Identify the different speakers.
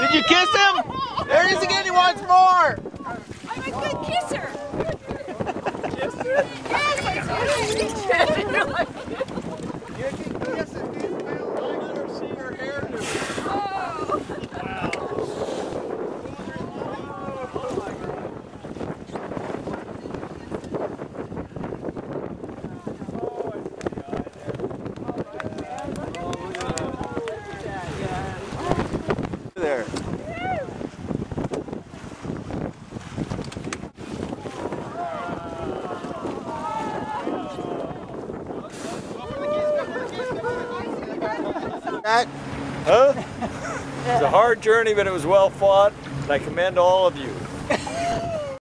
Speaker 1: Did you kiss him? There he again. He wants more.
Speaker 2: I'm a yes.
Speaker 1: There. That
Speaker 3: Huh? It was a hard journey, but it was well fought. And I commend all of you.